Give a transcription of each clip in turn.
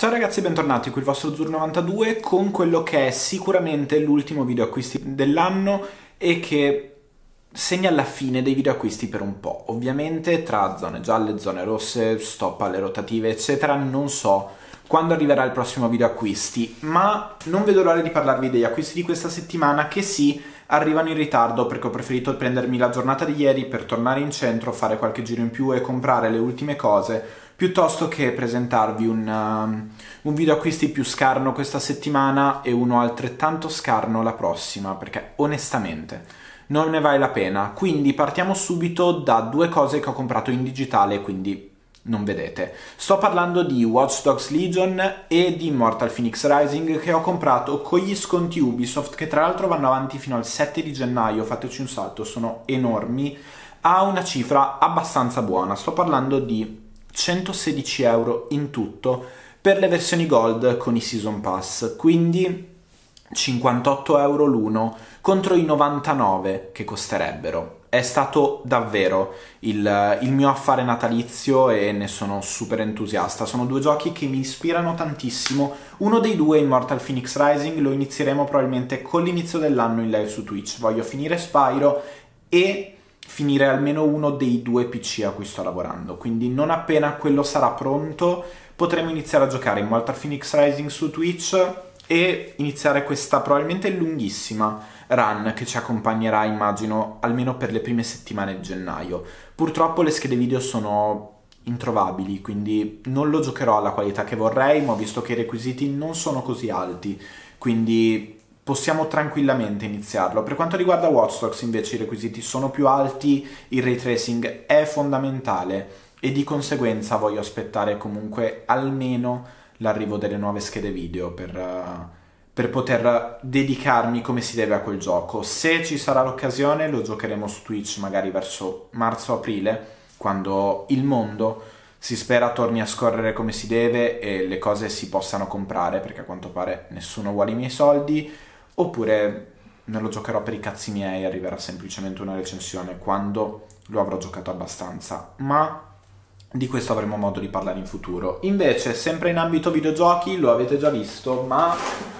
Ciao ragazzi, bentornati qui il vostro Zur92 con quello che è sicuramente l'ultimo video acquisti dell'anno e che segna la fine dei video acquisti per un po'. Ovviamente tra zone gialle, zone rosse, stop alle rotative, eccetera, non so quando arriverà il prossimo video acquisti, ma non vedo l'ora di parlarvi degli acquisti di questa settimana che sì, arrivano in ritardo perché ho preferito prendermi la giornata di ieri per tornare in centro, fare qualche giro in più e comprare le ultime cose piuttosto che presentarvi un, um, un, video acquisti più scarno questa settimana e uno altrettanto scarno la prossima, perché onestamente non ne vale la pena. Quindi partiamo subito da due cose che ho comprato in digitale, quindi non vedete. Sto parlando di Watch Dogs Legion e di Immortal Phoenix Rising che ho comprato con gli sconti Ubisoft che tra l'altro vanno avanti fino al 7 di gennaio, fateci un salto, sono enormi, a una cifra abbastanza buona. Sto parlando di 116 euro in tutto per le versioni gold con i season pass, quindi 58 euro l'uno contro i 99 che costerebbero. È stato davvero il, il, mio affare natalizio e ne sono super entusiasta. Sono due giochi che mi ispirano tantissimo. Uno dei due, Immortal Phoenix Rising, lo inizieremo probabilmente con l'inizio dell'anno in live su Twitch. Voglio finire Spyro e finire almeno uno dei due PC a cui sto lavorando. Quindi non appena quello sarà pronto potremo iniziare a giocare Immortal Phoenix Rising su Twitch e iniziare questa probabilmente lunghissima run che ci accompagnerà, immagino, almeno per le prime settimane di gennaio. Purtroppo le schede video sono introvabili, quindi non lo giocherò alla qualità che vorrei, ma ho visto che i requisiti non sono così alti, quindi possiamo tranquillamente iniziarlo. Per quanto riguarda Watch Dogs invece i requisiti sono più alti, il ray tracing è fondamentale e di conseguenza voglio aspettare comunque almeno l'arrivo delle nuove schede video per, uh, per poter dedicarmi come si deve a quel gioco. Se ci sarà l'occasione lo giocheremo su Twitch magari verso marzo-aprile quando il mondo si spera torni a scorrere come si deve e le cose si possano comprare perché a quanto pare nessuno vuole i miei soldi oppure me lo giocherò per i cazzi miei e arriverà semplicemente una recensione quando lo avrò giocato abbastanza, ma di questo avremo modo di parlare in futuro. Invece, sempre in ambito videogiochi, lo avete già visto, ma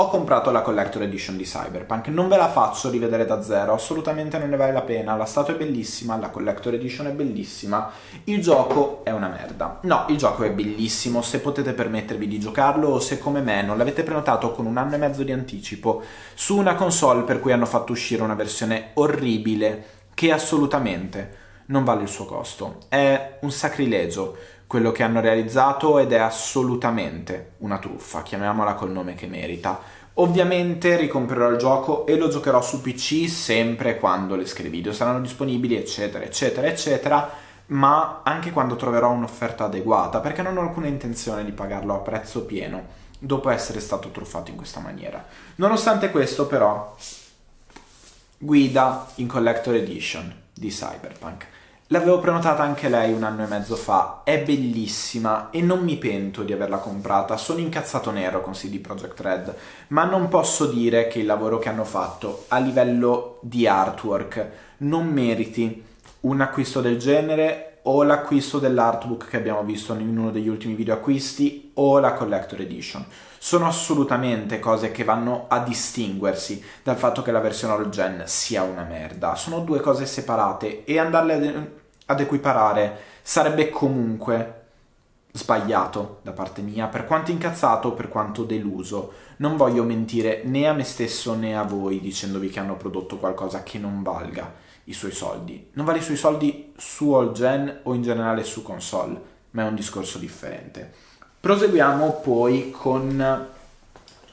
ho comprato la Collector Edition di Cyberpunk, non ve la faccio rivedere da zero, assolutamente non ne vale la pena, la statua è bellissima, la Collector Edition è bellissima, il gioco è una merda. No, il gioco è bellissimo, se potete permettervi di giocarlo o se come me non l'avete prenotato con un anno e mezzo di anticipo su una console per cui hanno fatto uscire una versione orribile che assolutamente non vale il suo costo. È un sacrilegio quello che hanno realizzato ed è assolutamente una truffa, chiamiamola col nome che merita. Ovviamente ricomprerò il gioco e lo giocherò su PC sempre quando le schede video saranno disponibili, eccetera, eccetera, eccetera, ma anche quando troverò un'offerta adeguata, perché non ho alcuna intenzione di pagarlo a prezzo pieno dopo essere stato truffato in questa maniera. Nonostante questo, però, guida in Collector Edition di Cyberpunk. L'avevo prenotata anche lei un anno e mezzo fa, è bellissima e non mi pento di averla comprata, sono incazzato nero con CD Projekt Red, ma non posso dire che il lavoro che hanno fatto a livello di artwork non meriti un acquisto del genere o l'acquisto dell'artbook che abbiamo visto in uno degli ultimi video acquisti o la Collector Edition. Sono assolutamente cose che vanno a distinguersi dal fatto che la versione all gen sia una merda. Sono due cose separate e andarle ad equiparare sarebbe comunque sbagliato da parte mia, per quanto incazzato, per quanto deluso. Non voglio mentire né a me stesso né a voi dicendovi che hanno prodotto qualcosa che non valga i suoi soldi. Non vale i suoi soldi su all gen o in generale su console, ma è un discorso differente. Proseguiamo poi con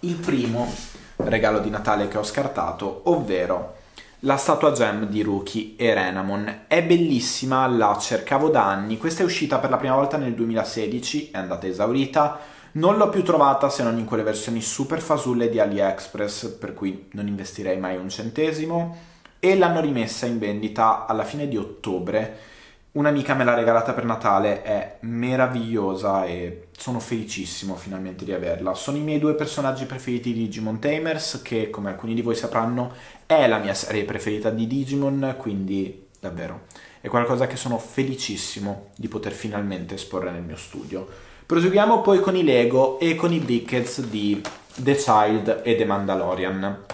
il primo regalo di Natale che ho scartato, ovvero la statua gem di Rookie e Renamon. È bellissima, la cercavo da anni, questa è uscita per la prima volta nel 2016, è andata esaurita, non l'ho più trovata se non in quelle versioni super fasulle di AliExpress, per cui non investirei mai un centesimo, e l'hanno rimessa in vendita alla fine di ottobre Un'amica me l'ha regalata per Natale, è meravigliosa e sono felicissimo finalmente di averla. Sono i miei due personaggi preferiti di Digimon Tamers, che come alcuni di voi sapranno è la mia serie preferita di Digimon, quindi davvero è qualcosa che sono felicissimo di poter finalmente esporre nel mio studio. Proseguiamo poi con i Lego e con i Brickets di The Child e The Mandalorian.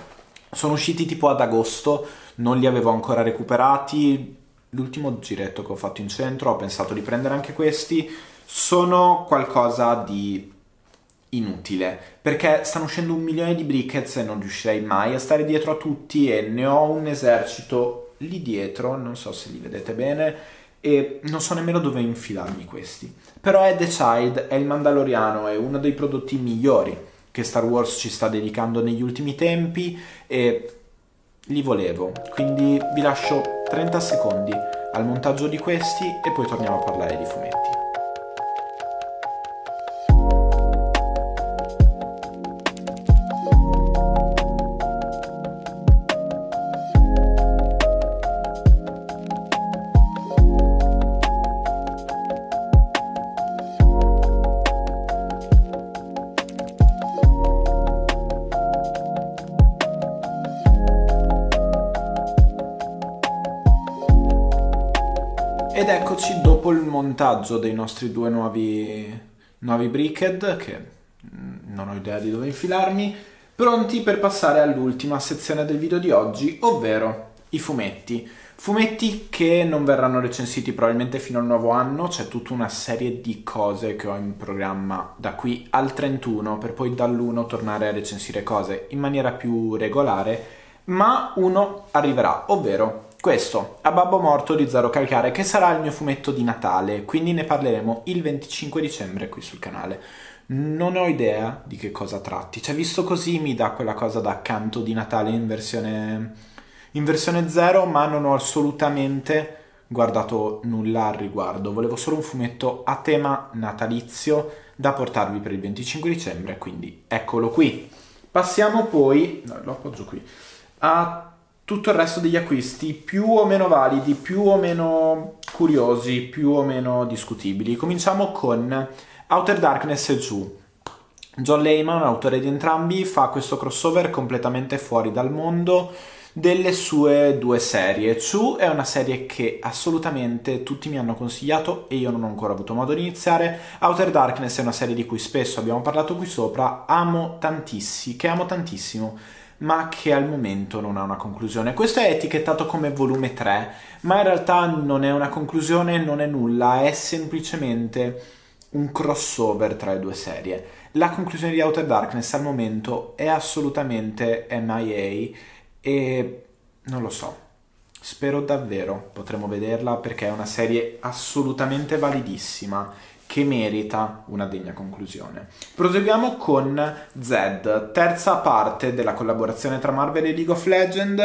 Sono usciti tipo ad agosto, non li avevo ancora recuperati. L'ultimo giretto che ho fatto in centro ho pensato di prendere anche questi. Sono qualcosa di inutile perché stanno uscendo un milione di brickets e non riuscirei mai a stare dietro a tutti e ne ho un esercito lì dietro, non so se li vedete bene e non so nemmeno dove infilarmi questi. Però è The Child, è il Mandaloriano, è uno dei prodotti migliori che Star Wars ci sta dedicando negli ultimi tempi e li volevo. Quindi vi lascio 30 secondi al montaggio di questi e poi torniamo a parlare di fumetti. Ed eccoci dopo il montaggio dei nostri due nuovi, nuovi brickhead, che mm, non ho idea di dove infilarmi, pronti per passare all'ultima sezione del video di oggi, ovvero i fumetti. Fumetti che non verranno recensiti probabilmente fino al nuovo anno, c'è tutta una serie di cose che ho in programma da qui al 31 per poi dall'1 tornare a recensire cose in maniera più regolare, ma uno arriverà, ovvero questo, A Babbo Morto di Zero Calcare, che sarà il mio fumetto di Natale, quindi ne parleremo il 25 dicembre qui sul canale. Non ho idea di che cosa tratti, cioè visto così mi dà quella cosa da canto di Natale in versione, in versione zero, ma non ho assolutamente guardato nulla al riguardo. Volevo solo un fumetto a tema natalizio da portarvi per il 25 dicembre, quindi eccolo qui. Passiamo poi, no, lo appoggio qui, a tutto il resto degli acquisti più o meno validi, più o meno curiosi, più o meno discutibili. Cominciamo con Outer Darkness e Zoo. John Layman, autore di entrambi, fa questo crossover completamente fuori dal mondo delle sue due serie. Chu è una serie che assolutamente tutti mi hanno consigliato e io non ho ancora avuto modo di iniziare. Outer Darkness è una serie di cui spesso abbiamo parlato qui sopra, amo tantissimo, che amo tantissimo ma che al momento non ha una conclusione. Questo è etichettato come volume 3, ma in realtà non è una conclusione, non è nulla, è semplicemente un crossover tra le due serie. La conclusione di Outer Darkness al momento è assolutamente MIA e non lo so. Spero davvero potremo vederla perché è una serie assolutamente validissima che merita una degna conclusione. Proseguiamo con Zed, terza parte della collaborazione tra Marvel e League of Legends.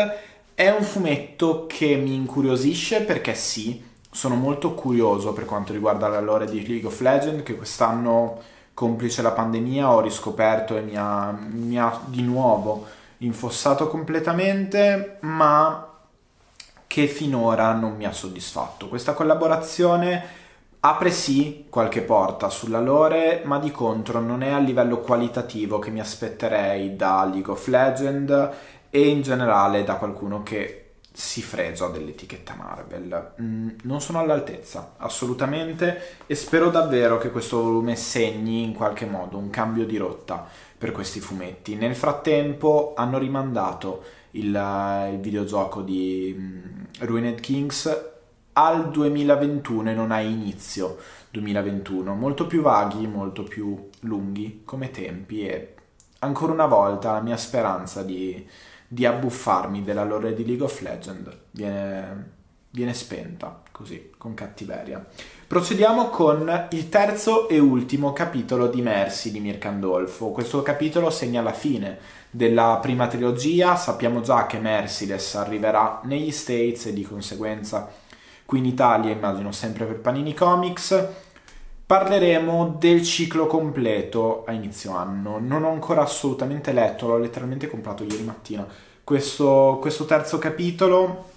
È un fumetto che mi incuriosisce perché sì, sono molto curioso per quanto riguarda la lore di League of Legends che quest'anno, complice la pandemia, ho riscoperto e mi ha, mi ha di nuovo infossato completamente, ma che finora non mi ha soddisfatto. Questa collaborazione Apre sì qualche porta sulla lore, ma di contro non è a livello qualitativo che mi aspetterei da League of Legends e in generale da qualcuno che si fregia dell'etichetta Marvel. Mm, non sono all'altezza, assolutamente, e spero davvero che questo volume segni in qualche modo un cambio di rotta per questi fumetti. Nel frattempo hanno rimandato il, il videogioco di mm, Ruined Kings al 2021 e non a inizio 2021, molto più vaghi, molto più lunghi come tempi e ancora una volta la mia speranza di, di abbuffarmi della lore di League of Legends viene, viene spenta così, con cattiveria. Procediamo con il terzo e ultimo capitolo di Mercy di Mircandolfo. Questo capitolo segna la fine della prima trilogia, sappiamo già che Merciless arriverà negli States e di conseguenza qui in Italia, immagino sempre per Panini Comics. Parleremo del ciclo completo a inizio anno. Non ho ancora assolutamente letto, l'ho letteralmente comprato ieri mattina. Questo, questo terzo capitolo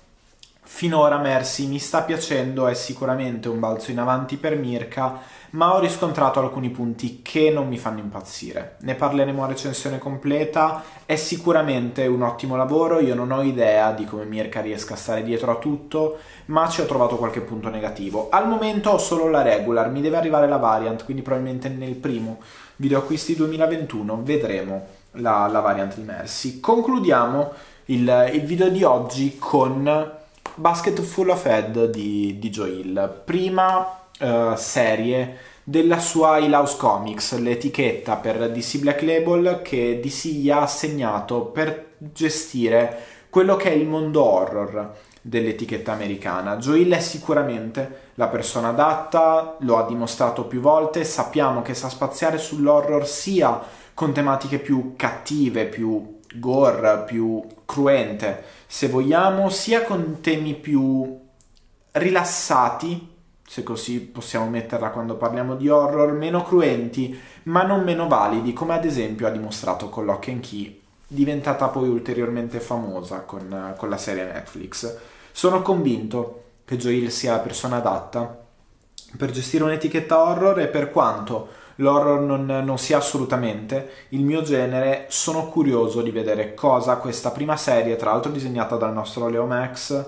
Finora Mercy mi sta piacendo, è sicuramente un balzo in avanti per Mirka, ma ho riscontrato alcuni punti che non mi fanno impazzire. Ne parleremo a recensione completa, è sicuramente un ottimo lavoro, io non ho idea di come Mirka riesca a stare dietro a tutto, ma ci ho trovato qualche punto negativo. Al momento ho solo la regular, mi deve arrivare la variant, quindi probabilmente nel primo video acquisti 2021 vedremo la, la variant di Mercy. Concludiamo il, il video di oggi con Basket Full of Head di, di Joel, prima uh, serie della sua House Comics, l'etichetta per DC Black Label che DC gli ha assegnato per gestire quello che è il mondo horror dell'etichetta americana. Joel è sicuramente la persona adatta, lo ha dimostrato più volte, sappiamo che sa spaziare sull'horror sia con tematiche più cattive, più gore, più cruente, se vogliamo, sia con temi più rilassati, se così possiamo metterla quando parliamo di horror, meno cruenti, ma non meno validi, come ad esempio ha dimostrato con Lock and Key, diventata poi ulteriormente famosa con, con la serie Netflix. Sono convinto che Joel sia la persona adatta per gestire un'etichetta horror e per quanto l'horror non, non, sia assolutamente il mio genere, sono curioso di vedere cosa questa prima serie, tra l'altro disegnata dal nostro Leo Max,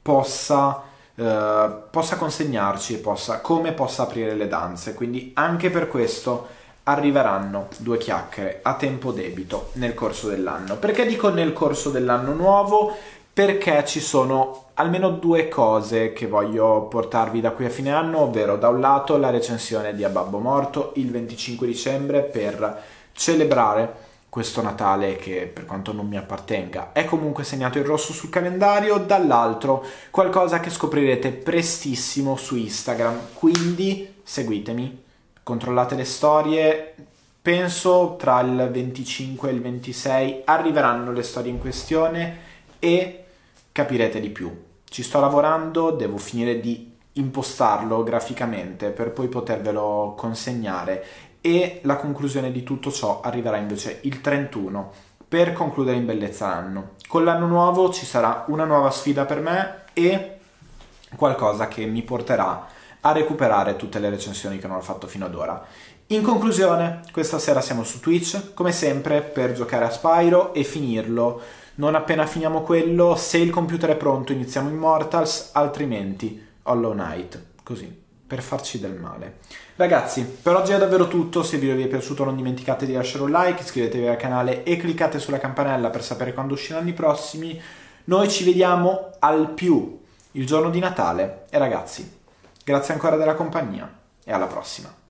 possa, eh, possa consegnarci e possa, come possa aprire le danze. Quindi anche per questo arriveranno due chiacchiere a tempo debito nel corso dell'anno. Perché dico nel corso dell'anno nuovo? Perché ci sono almeno due cose che voglio portarvi da qui a fine anno, ovvero da un lato la recensione di A Babbo Morto il 25 dicembre per celebrare questo Natale che per quanto non mi appartenga è comunque segnato in rosso sul calendario, dall'altro qualcosa che scoprirete prestissimo su Instagram, quindi seguitemi, controllate le storie, penso tra il 25 e il 26 arriveranno le storie in questione e capirete di più ci sto lavorando, devo finire di impostarlo graficamente per poi potervelo consegnare e la conclusione di tutto ciò arriverà invece il 31 per concludere in bellezza l'anno. Con l'anno nuovo ci sarà una nuova sfida per me e qualcosa che mi porterà a recuperare tutte le recensioni che non ho fatto fino ad ora. In conclusione, questa sera siamo su Twitch, come sempre, per giocare a Spyro e finirlo non appena finiamo quello, se il computer è pronto iniziamo Immortals, altrimenti Hollow Knight, così, per farci del male. Ragazzi, per oggi è davvero tutto, se il video vi è piaciuto non dimenticate di lasciare un like, iscrivetevi al canale e cliccate sulla campanella per sapere quando usciranno i prossimi. Noi ci vediamo al più il giorno di Natale e ragazzi, grazie ancora della compagnia e alla prossima.